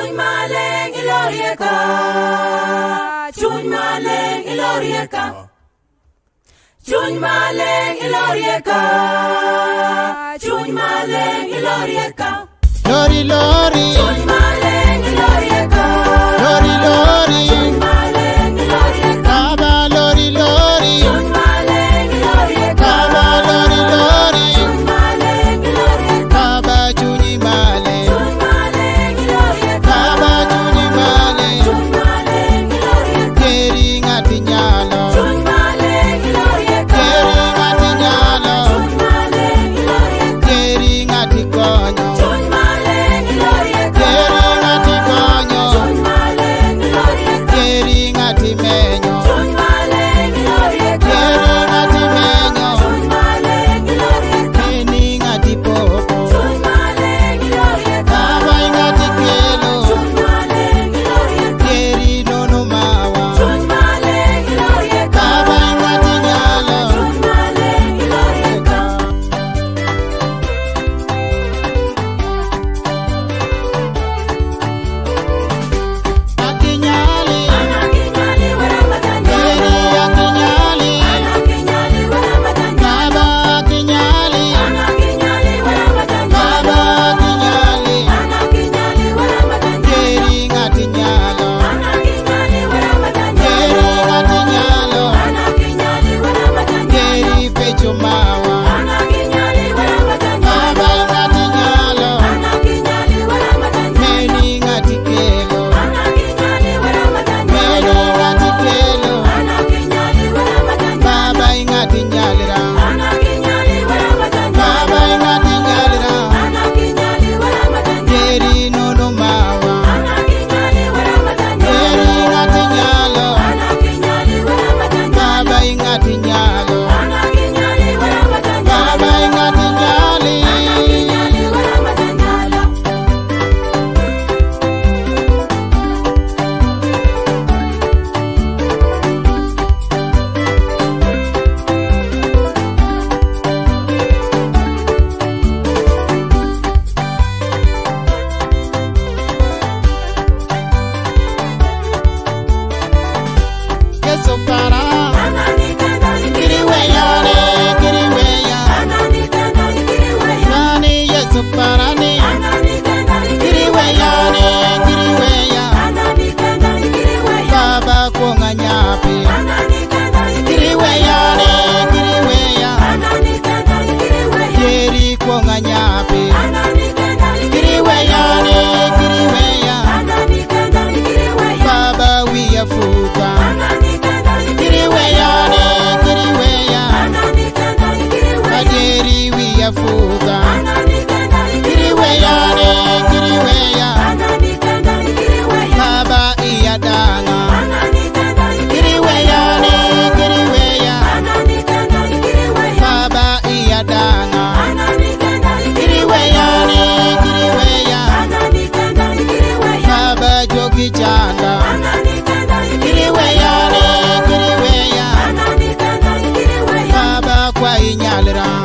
Chuny maling ilorieka. Chuny maling ilorieka. Chuny maling ilorieka. Chuny maling ilorieka. Lori lori. Chuny inyalra